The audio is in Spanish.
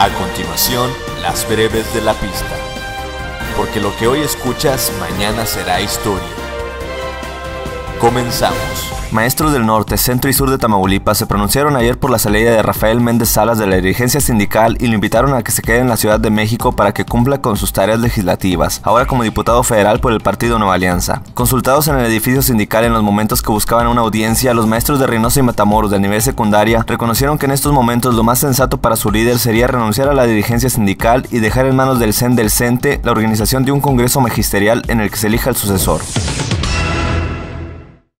A continuación, las breves de la pista. Porque lo que hoy escuchas mañana será historia. Comenzamos. Maestros del norte, centro y sur de Tamaulipas se pronunciaron ayer por la salida de Rafael Méndez Salas de la dirigencia sindical y lo invitaron a que se quede en la Ciudad de México para que cumpla con sus tareas legislativas, ahora como diputado federal por el partido Nueva Alianza. Consultados en el edificio sindical en los momentos que buscaban una audiencia, los maestros de Reynosa y Matamoros del nivel secundaria reconocieron que en estos momentos lo más sensato para su líder sería renunciar a la dirigencia sindical y dejar en manos del CEN del CENTE la organización de un congreso magisterial en el que se elija el sucesor.